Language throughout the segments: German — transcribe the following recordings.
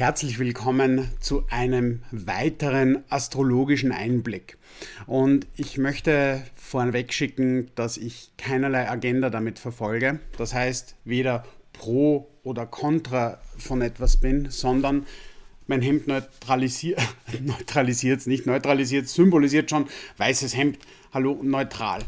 Herzlich willkommen zu einem weiteren astrologischen Einblick. Und ich möchte vorneweg schicken, dass ich keinerlei Agenda damit verfolge. Das heißt, weder pro oder contra von etwas bin, sondern mein Hemd neutralisiert, neutralisiert es nicht, neutralisiert, symbolisiert schon weißes Hemd, hallo, neutral.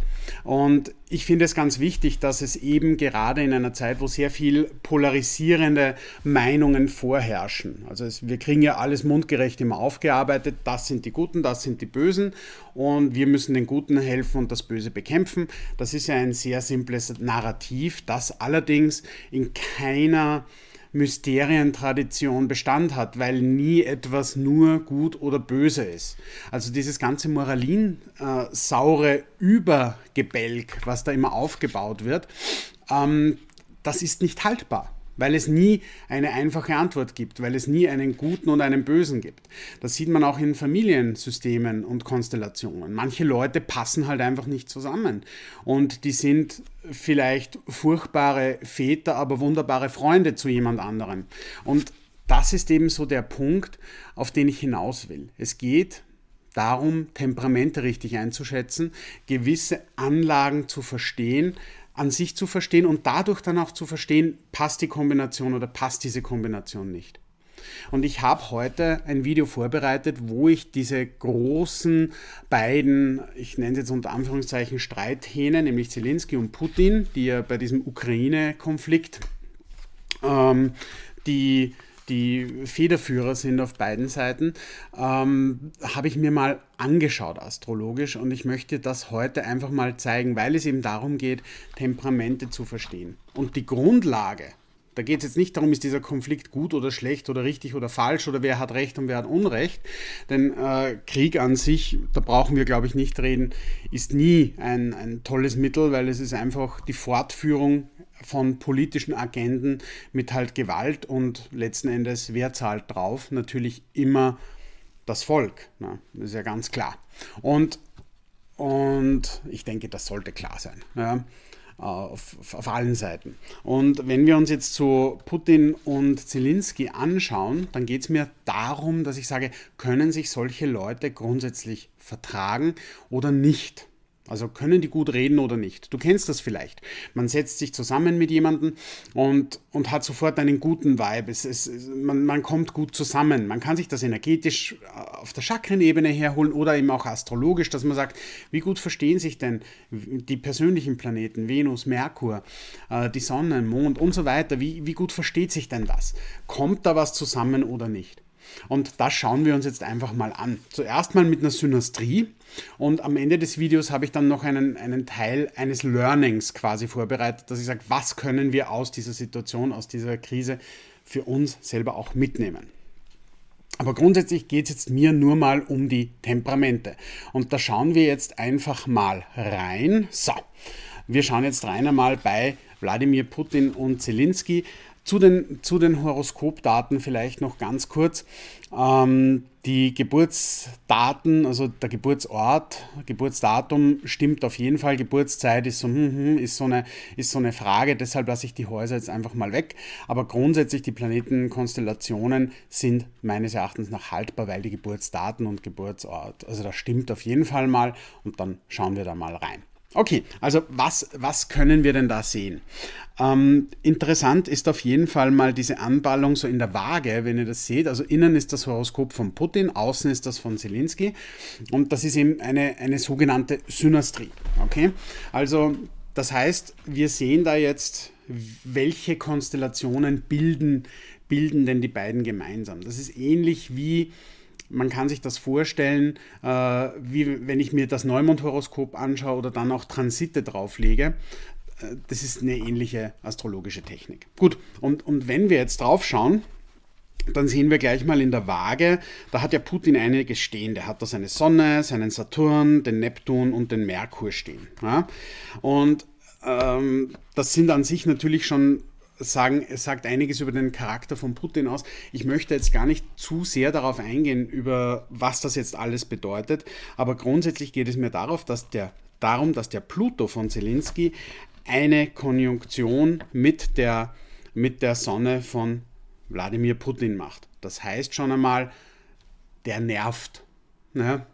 Und ich finde es ganz wichtig, dass es eben gerade in einer Zeit, wo sehr viel polarisierende Meinungen vorherrschen, also es, wir kriegen ja alles mundgerecht immer aufgearbeitet, das sind die Guten, das sind die Bösen und wir müssen den Guten helfen und das Böse bekämpfen. Das ist ja ein sehr simples Narrativ, das allerdings in keiner Mysterientradition Bestand hat, weil nie etwas nur gut oder böse ist. Also dieses ganze Moralin-saure äh, Übergebälk, was da immer aufgebaut wird, ähm, das ist nicht haltbar weil es nie eine einfache Antwort gibt, weil es nie einen guten und einen bösen gibt. Das sieht man auch in Familiensystemen und Konstellationen. Manche Leute passen halt einfach nicht zusammen und die sind vielleicht furchtbare Väter, aber wunderbare Freunde zu jemand anderem. Und das ist eben so der Punkt, auf den ich hinaus will. Es geht darum, Temperamente richtig einzuschätzen, gewisse Anlagen zu verstehen, an sich zu verstehen und dadurch dann auch zu verstehen, passt die Kombination oder passt diese Kombination nicht. Und ich habe heute ein Video vorbereitet, wo ich diese großen beiden, ich nenne es jetzt unter Anführungszeichen Streithähne, nämlich Zelensky und Putin, die ja bei diesem Ukraine-Konflikt ähm, die die Federführer sind auf beiden Seiten, ähm, habe ich mir mal angeschaut astrologisch und ich möchte das heute einfach mal zeigen, weil es eben darum geht, Temperamente zu verstehen. Und die Grundlage, da geht es jetzt nicht darum, ist dieser Konflikt gut oder schlecht oder richtig oder falsch oder wer hat Recht und wer hat Unrecht. Denn äh, Krieg an sich, da brauchen wir, glaube ich, nicht reden, ist nie ein, ein tolles Mittel, weil es ist einfach die Fortführung von politischen Agenden mit halt Gewalt und letzten Endes, wer zahlt drauf? Natürlich immer das Volk. Ne? Das ist ja ganz klar. Und, und ich denke, das sollte klar sein. Ja? Auf, auf, allen Seiten. Und wenn wir uns jetzt so Putin und Zelensky anschauen, dann geht es mir darum, dass ich sage, können sich solche Leute grundsätzlich vertragen oder nicht? Also können die gut reden oder nicht? Du kennst das vielleicht. Man setzt sich zusammen mit jemandem und, und hat sofort einen guten Vibe. Es, es, man, man kommt gut zusammen. Man kann sich das energetisch äh, auf der Chakrenebene herholen oder eben auch astrologisch, dass man sagt, wie gut verstehen sich denn die persönlichen Planeten, Venus, Merkur, äh, die Sonne, Mond und so weiter. Wie, wie gut versteht sich denn das? Kommt da was zusammen oder nicht? Und das schauen wir uns jetzt einfach mal an. Zuerst mal mit einer Synastrie und am Ende des Videos habe ich dann noch einen, einen Teil eines Learnings quasi vorbereitet, dass ich sage, was können wir aus dieser Situation, aus dieser Krise für uns selber auch mitnehmen. Aber grundsätzlich geht es jetzt mir nur mal um die Temperamente. Und da schauen wir jetzt einfach mal rein. So, wir schauen jetzt rein einmal bei Wladimir Putin und Zelensky. Zu den, zu den Horoskopdaten vielleicht noch ganz kurz. Ähm, die Geburtsdaten, also der Geburtsort, Geburtsdatum stimmt auf jeden Fall. Geburtszeit ist so, hm, hm, ist so, eine, ist so eine Frage, deshalb lasse ich die Häuser jetzt einfach mal weg. Aber grundsätzlich die Planetenkonstellationen sind meines Erachtens nach haltbar, weil die Geburtsdaten und Geburtsort, also das stimmt auf jeden Fall mal und dann schauen wir da mal rein. Okay, also was, was können wir denn da sehen? Ähm, interessant ist auf jeden Fall mal diese Anballung so in der Waage, wenn ihr das seht. Also innen ist das Horoskop von Putin, außen ist das von Zelensky und das ist eben eine, eine sogenannte Synastrie. Okay, also das heißt, wir sehen da jetzt, welche Konstellationen bilden, bilden denn die beiden gemeinsam. Das ist ähnlich wie man kann sich das vorstellen, äh, wie wenn ich mir das Neumond-Horoskop anschaue oder dann auch Transite drauflege. Äh, das ist eine ähnliche astrologische Technik. Gut, und, und wenn wir jetzt drauf schauen, dann sehen wir gleich mal in der Waage, da hat ja Putin einiges stehen. Der hat da seine Sonne, seinen Saturn, den Neptun und den Merkur stehen. Ja? Und ähm, das sind an sich natürlich schon sagen, sagt einiges über den Charakter von Putin aus. Ich möchte jetzt gar nicht zu sehr darauf eingehen, über was das jetzt alles bedeutet, aber grundsätzlich geht es mir darauf, dass der, darum, dass der Pluto von Zelensky eine Konjunktion mit der, mit der Sonne von Wladimir Putin macht. Das heißt schon einmal, der nervt. Ne?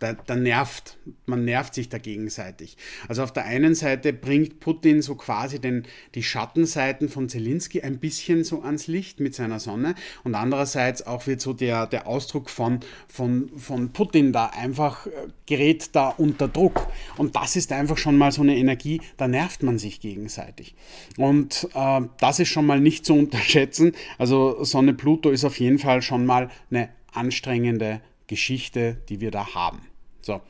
Da, da, nervt, man nervt sich da gegenseitig. Also auf der einen Seite bringt Putin so quasi den, die Schattenseiten von Zelensky ein bisschen so ans Licht mit seiner Sonne und andererseits auch wird so der, der Ausdruck von, von, von Putin da einfach äh, gerät da unter Druck. Und das ist einfach schon mal so eine Energie, da nervt man sich gegenseitig. Und äh, das ist schon mal nicht zu unterschätzen. Also Sonne Pluto ist auf jeden Fall schon mal eine anstrengende Geschichte, die wir da haben. So.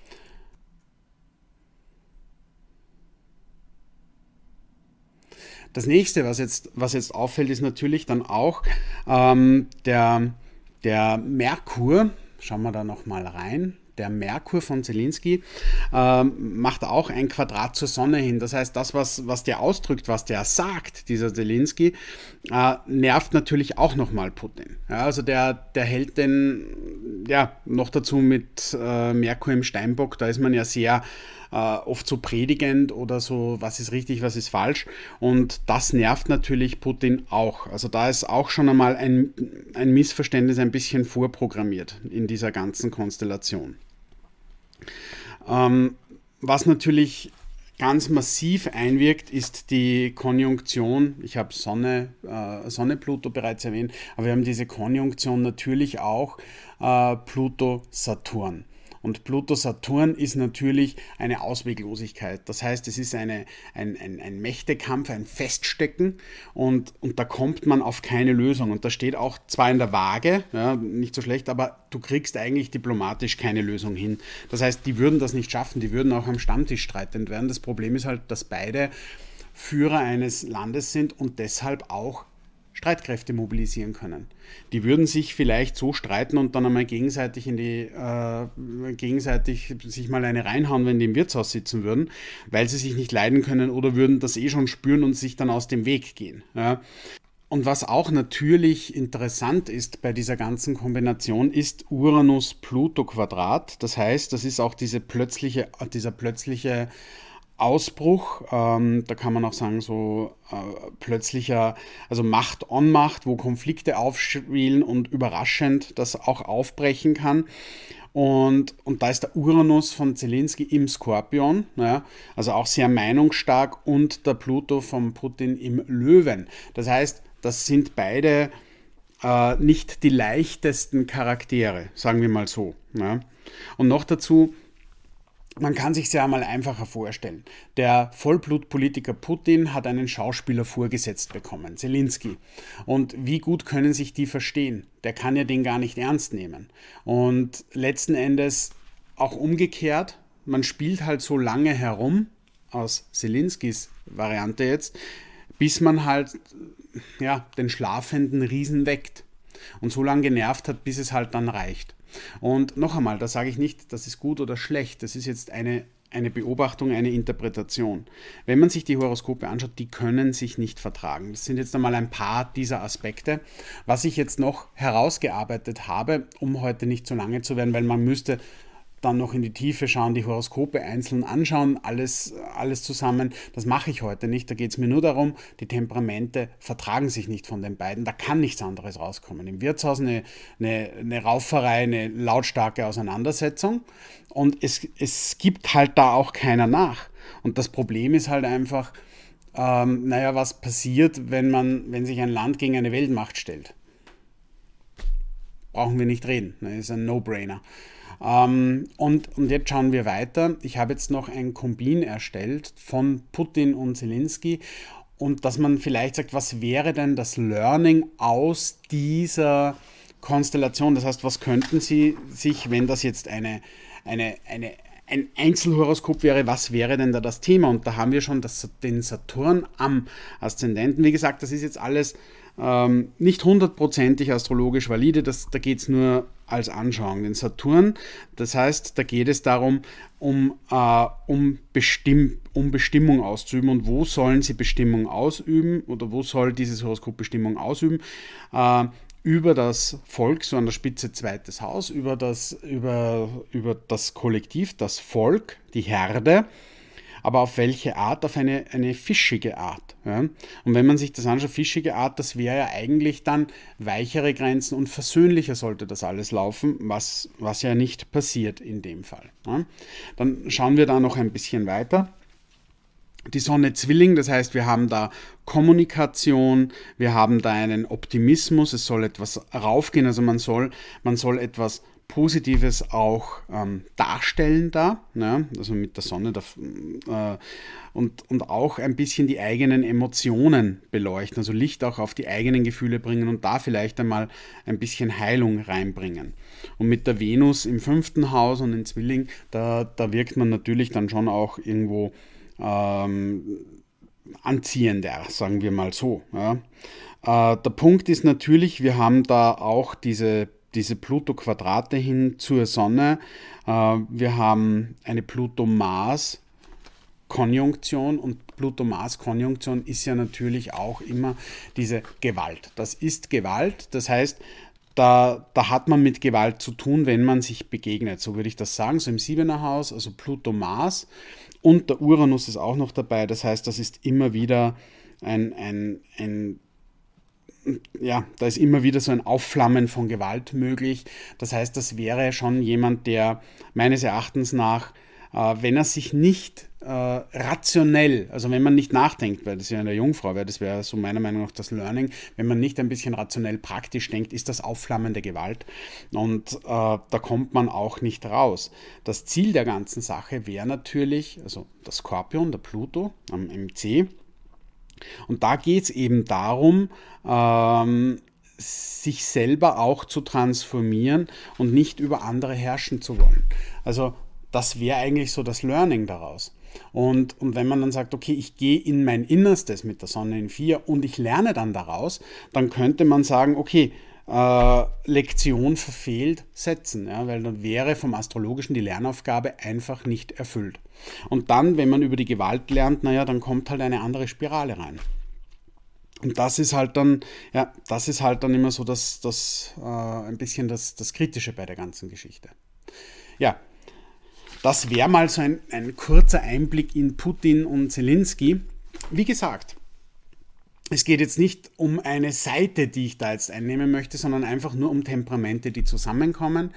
Das nächste, was jetzt, was jetzt auffällt, ist natürlich dann auch ähm, der, der Merkur. Schauen wir da nochmal rein der Merkur von Zelinsky, äh, macht auch ein Quadrat zur Sonne hin. Das heißt, das, was, was der ausdrückt, was der sagt, dieser Zelinsky, äh, nervt natürlich auch nochmal Putin. Ja, also der, der hält den, ja, noch dazu mit äh, Merkur im Steinbock, da ist man ja sehr äh, oft so predigend oder so, was ist richtig, was ist falsch. Und das nervt natürlich Putin auch. Also da ist auch schon einmal ein, ein Missverständnis ein bisschen vorprogrammiert in dieser ganzen Konstellation. Ähm, was natürlich ganz massiv einwirkt, ist die Konjunktion. Ich habe Sonne, äh, Sonne Pluto bereits erwähnt, aber wir haben diese Konjunktion natürlich auch äh, Pluto Saturn. Und Pluto-Saturn ist natürlich eine Ausweglosigkeit. Das heißt, es ist eine, ein, ein, ein Mächtekampf, ein Feststecken und, und da kommt man auf keine Lösung. Und da steht auch zwar in der Waage, ja, nicht so schlecht, aber du kriegst eigentlich diplomatisch keine Lösung hin. Das heißt, die würden das nicht schaffen, die würden auch am Stammtisch streitend werden. Das Problem ist halt, dass beide Führer eines Landes sind und deshalb auch Streitkräfte mobilisieren können. Die würden sich vielleicht so streiten und dann einmal gegenseitig in die äh, gegenseitig sich mal eine reinhauen, wenn die im Wirtshaus sitzen würden, weil sie sich nicht leiden können oder würden das eh schon spüren und sich dann aus dem Weg gehen. Ja. Und was auch natürlich interessant ist bei dieser ganzen Kombination, ist Uranus-Pluto-Quadrat. Das heißt, das ist auch diese plötzliche, dieser plötzliche Ausbruch, ähm, da kann man auch sagen, so äh, plötzlicher, also Macht on Macht, wo Konflikte aufspielen und überraschend das auch aufbrechen kann. Und, und da ist der Uranus von Zelensky im Skorpion, ja, also auch sehr meinungsstark, und der Pluto von Putin im Löwen. Das heißt, das sind beide äh, nicht die leichtesten Charaktere, sagen wir mal so. Ja. Und noch dazu, man kann sich ja mal einfacher vorstellen. Der Vollblutpolitiker Putin hat einen Schauspieler vorgesetzt bekommen, Zelensky. Und wie gut können sich die verstehen? Der kann ja den gar nicht ernst nehmen. Und letzten Endes auch umgekehrt, man spielt halt so lange herum, aus Zelenskys Variante jetzt, bis man halt ja, den schlafenden Riesen weckt. Und so lange genervt hat, bis es halt dann reicht. Und noch einmal, da sage ich nicht, das ist gut oder schlecht, das ist jetzt eine, eine Beobachtung, eine Interpretation. Wenn man sich die Horoskope anschaut, die können sich nicht vertragen. Das sind jetzt einmal ein paar dieser Aspekte. Was ich jetzt noch herausgearbeitet habe, um heute nicht zu lange zu werden, weil man müsste dann noch in die Tiefe schauen, die Horoskope einzeln anschauen, alles, alles zusammen. Das mache ich heute nicht. Da geht es mir nur darum, die Temperamente vertragen sich nicht von den beiden. Da kann nichts anderes rauskommen. Im Wirtshaus eine, eine, eine Rauferei, eine lautstarke Auseinandersetzung. Und es, es gibt halt da auch keiner nach. Und das Problem ist halt einfach, ähm, naja, was passiert, wenn, man, wenn sich ein Land gegen eine Weltmacht stellt? Brauchen wir nicht reden. Das ist ein No-Brainer. Ähm, und, und jetzt schauen wir weiter. Ich habe jetzt noch ein Kombin erstellt von Putin und Zelensky und dass man vielleicht sagt, was wäre denn das Learning aus dieser Konstellation? Das heißt, was könnten Sie sich, wenn das jetzt eine, eine, eine, ein Einzelhoroskop wäre, was wäre denn da das Thema? Und da haben wir schon das, den Saturn am Aszendenten. Wie gesagt, das ist jetzt alles ähm, nicht hundertprozentig astrologisch valide, das, da geht es nur als Anschauung. Den Saturn, das heißt, da geht es darum, um, äh, um, Bestimm um Bestimmung auszuüben und wo sollen sie Bestimmung ausüben oder wo soll dieses Horoskop Bestimmung ausüben. Äh, über das Volk, so an der Spitze zweites Haus, über das, über, über das Kollektiv, das Volk, die Herde, aber auf welche Art? Auf eine, eine fischige Art. Ja? Und wenn man sich das anschaut, fischige Art, das wäre ja eigentlich dann weichere Grenzen und versöhnlicher sollte das alles laufen, was, was ja nicht passiert in dem Fall. Ja? Dann schauen wir da noch ein bisschen weiter die Sonne Zwilling, das heißt, wir haben da Kommunikation, wir haben da einen Optimismus, es soll etwas raufgehen, also man soll, man soll etwas Positives auch ähm, darstellen da, ne? also mit der Sonne da, äh, und, und auch ein bisschen die eigenen Emotionen beleuchten, also Licht auch auf die eigenen Gefühle bringen und da vielleicht einmal ein bisschen Heilung reinbringen. Und mit der Venus im fünften Haus und in Zwilling, da, da wirkt man natürlich dann schon auch irgendwo ähm, anziehender, sagen wir mal so. Ja. Äh, der Punkt ist natürlich, wir haben da auch diese, diese Pluto-Quadrate hin zur Sonne. Äh, wir haben eine Pluto-Mars. Konjunktion und Pluto-Mars-Konjunktion ist ja natürlich auch immer diese Gewalt. Das ist Gewalt, das heißt, da, da, hat man mit Gewalt zu tun, wenn man sich begegnet. So würde ich das sagen. So im Siebener Haus, also Pluto-Mars. Und der Uranus ist auch noch dabei. Das heißt, das ist immer wieder ein, ein, ein ja, da ist immer wieder so ein Aufflammen von Gewalt möglich. Das heißt, das wäre schon jemand, der meines Erachtens nach, äh, wenn er sich nicht äh, rationell, also wenn man nicht nachdenkt, weil das ja eine Jungfrau wäre, das wäre so meiner Meinung nach das Learning, wenn man nicht ein bisschen rationell praktisch denkt, ist das aufflammende Gewalt und äh, da kommt man auch nicht raus. Das Ziel der ganzen Sache wäre natürlich, also der Skorpion, der Pluto am MC, und da geht es eben darum, ähm, sich selber auch zu transformieren und nicht über andere herrschen zu wollen. Also das wäre eigentlich so das Learning daraus. Und, und wenn man dann sagt, okay, ich gehe in mein Innerstes mit der Sonne in 4 und ich lerne dann daraus, dann könnte man sagen, okay, äh, Lektion verfehlt setzen, ja, weil dann wäre vom Astrologischen die Lernaufgabe einfach nicht erfüllt. Und dann, wenn man über die Gewalt lernt, naja, dann kommt halt eine andere Spirale rein. Und das ist halt dann, ja, das ist halt dann immer so das, das äh, ein bisschen das, das Kritische bei der ganzen Geschichte. Ja, das wäre mal so ein, ein kurzer Einblick in Putin und Zelensky. Wie gesagt, es geht jetzt nicht um eine Seite, die ich da jetzt einnehmen möchte, sondern einfach nur um Temperamente, die zusammenkommen.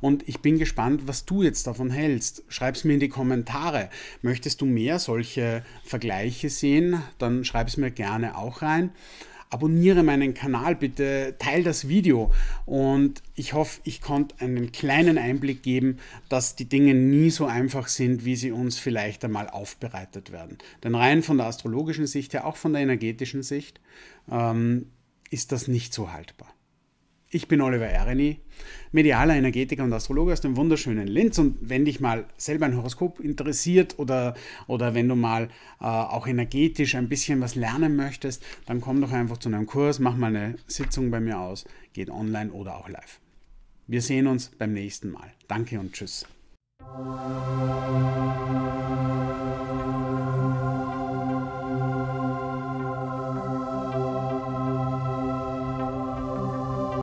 Und ich bin gespannt, was du jetzt davon hältst. Schreib es mir in die Kommentare. Möchtest du mehr solche Vergleiche sehen? Dann schreib es mir gerne auch rein abonniere meinen Kanal, bitte teile das Video und ich hoffe, ich konnte einen kleinen Einblick geben, dass die Dinge nie so einfach sind, wie sie uns vielleicht einmal aufbereitet werden. Denn rein von der astrologischen Sicht her, auch von der energetischen Sicht, ähm, ist das nicht so haltbar. Ich bin Oliver Ereni, medialer Energetiker und Astrologe aus dem wunderschönen Linz. Und wenn dich mal selber ein Horoskop interessiert oder, oder wenn du mal äh, auch energetisch ein bisschen was lernen möchtest, dann komm doch einfach zu einem Kurs, mach mal eine Sitzung bei mir aus, geht online oder auch live. Wir sehen uns beim nächsten Mal. Danke und tschüss.